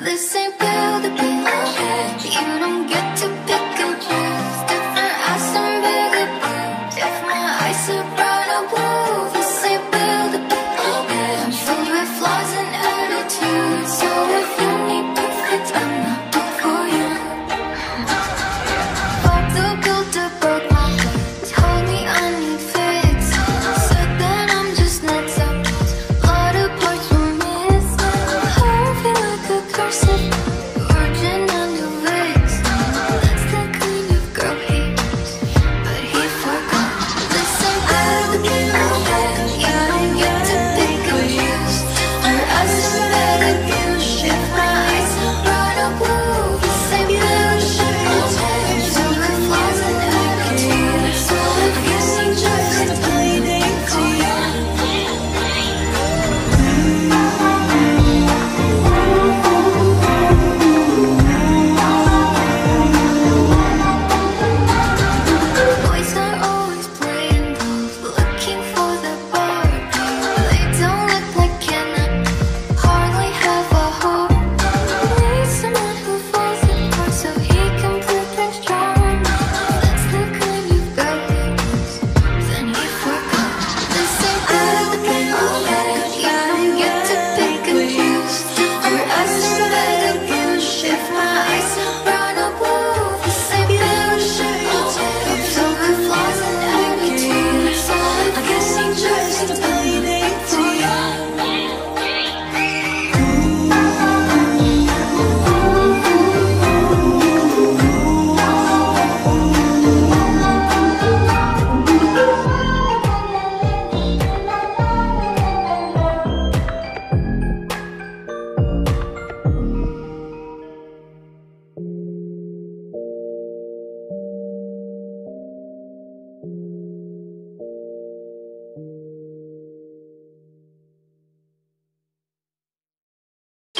This ain't build a pillow You don't get to be